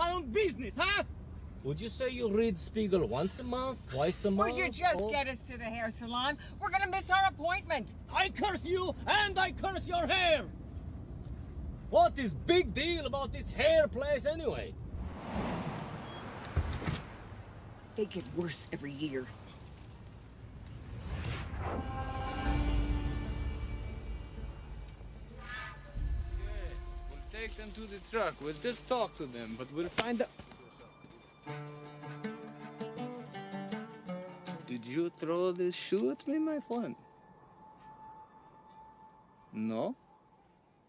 my own business, huh? Would you say you read Spiegel once a month, twice a month? Would you just or- get us to the hair salon? We're gonna miss our appointment. I curse you and I curse your hair. What is big deal about this hair place anyway? They get worse every year. Take them to the truck. We'll just talk to them, but we'll find out. Did you throw this shoe at me, my friend? No?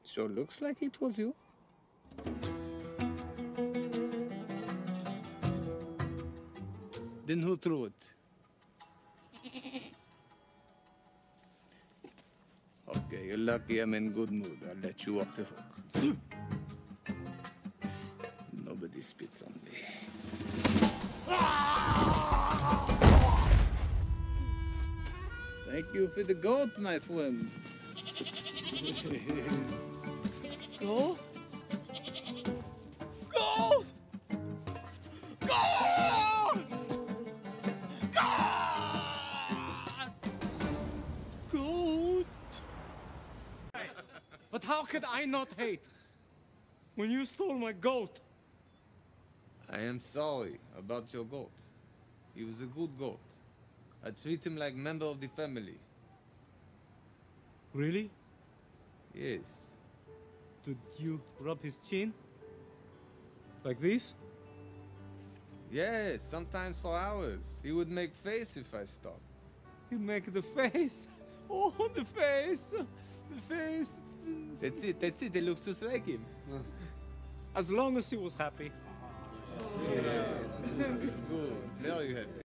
Sure looks like it was you. Then who threw it? Okay, you're lucky I'm in good mood. I'll let you off the hook. Nobody spits on me. Thank you for the goat, my friend. Go? But how could I not hate when you stole my goat? I am sorry about your goat. He was a good goat. I treat him like member of the family. Really? Yes. Did you rub his chin? Like this? Yes, sometimes for hours. He would make face if I stopped. You make the face. Oh, the face. The face. That's it, that's it. It looks just like him. As long as he was happy. It's good. Very happy.